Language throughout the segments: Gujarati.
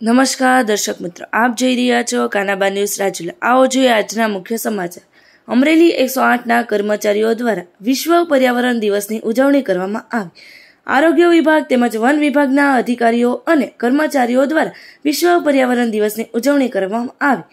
નમસ્કાર, દર્શક મિત્રો. આપ જોઈ રહ્યા છો કાનાબા ન્યૂઝ રાજુલા. આવો જોઈએ આજના મુખ્ય સમાચાર. અમરેલી એકસો આઠના કર્મચારીઓ દ્વારા વિશ્વ પર્યાવરણ દિવસની ઉજવણી કરવામાં આવી. આરોગ્ય વિભાગ તેમજ વન વિભાગના અધિકારીઓ અને કર્મચારીઓ દ્વારા વિશ્વ પર્યાવરણ દિવસની ઉજવણી કરવામાં આવી.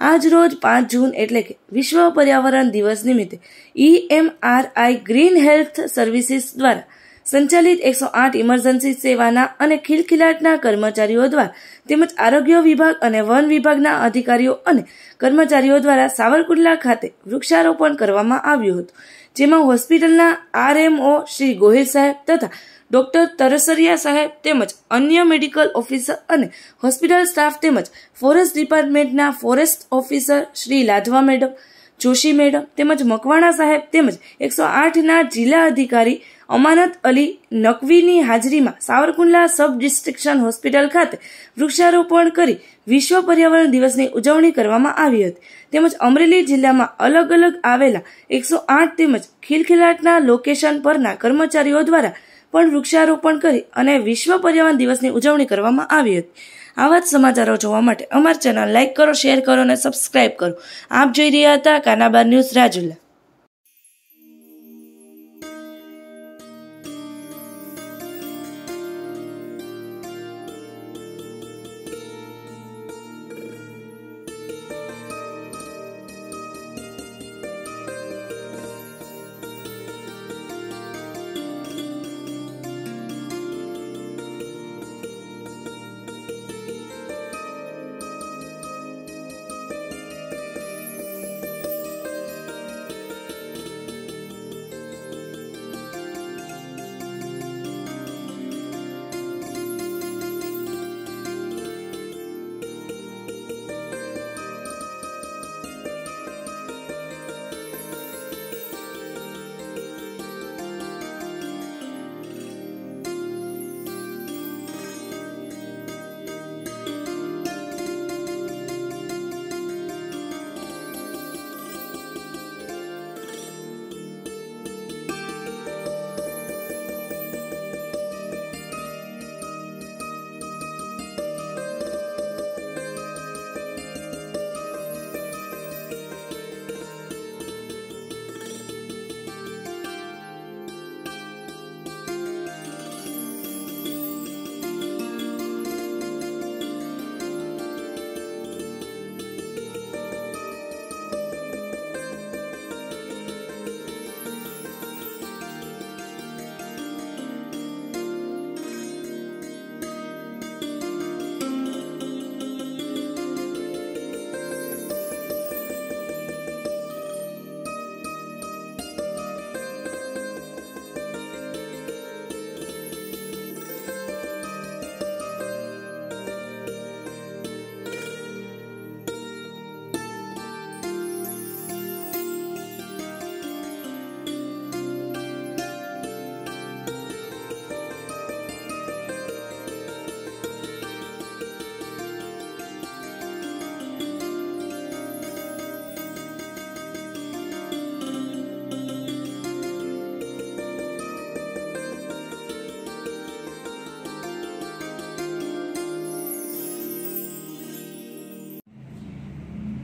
આજ રોજ પાંચ જૂન એટલે કે વિશ્વ પર્યાવરણ દિવસ નિમિત્તે ઈએમઆરઆઈ ગ્રીન હેલ્થ સર્વિસીસ દ્વારા સંચાલિત એકસો આઠ ઇમરજન્સી સેવાના અને ખિલખિલાટના કર્મચારીઓ દ્વારા તેમજ આરોગ્ય વિભાગ અને વન વિભાગના અધિકારીઓ અને કર્મચારીઓ દ્વારા સાવરકુંડલા ખાતે વૃક્ષારોપણ કરવામાં આવ્યું હતું, જેમાં હોસ્પિટલના આરએમઓ શ્રી ગોહિલ સાહેબ તથા ડોક્ટર તરસરિયા સાહેબ તેમજ અન્ય મેડિકલ ઓફિસર અને હોસ્પિટલ સ્ટાફ તેમજ forest ડિપાર્ટમેન્ટના forest officer Shri Ladhva madam, Joshi madam તેમજ મકવાણા સાહેબ તેમજ એકસો આઠના જિલ્લા અધિકારી અમાનત અલી નકવીની હાજરીમાં સાવરકુંડલા સબ ડિસ્ટ્રિક્શન હોસ્પિટલ ખાતે વૃક્ષારોપણ કરી વિશ્વ પર્યાવરણ દિવસની ઉજવણી કરવામાં આવી હતી. તેમજ અમરેલી જિલ્લામાં અલગ અલગ આવેલા એકસો આઠ તેમજ ખિલખિલાટના લોકેશન પરના કર્મચારીઓ દ્વારા પણ વૃક્ષારોપણ કરી અને વિશ્વ પર્યાવરણ દિવસની ઉજવણી કરવામાં આવી હતી. આવા જ સમાચારો જોવા માટે અમારી ચેનલ લાઇક કરો, શેર કરો અને સબસ્ક્રાઇબ કરો. આપ જોઈ રહ્યા હતા કાનાબાર ન્યૂઝ રાજુલા.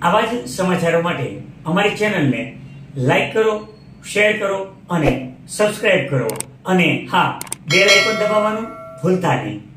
આવા જ સમાચારો માટે અમારી ચેનલને લાઈક કરો, શેર કરો અને સબસ્ક્રાઇબ કરો. અને હા, બેલ આઇકોન દબાવવાનું ભૂલતા નહીં.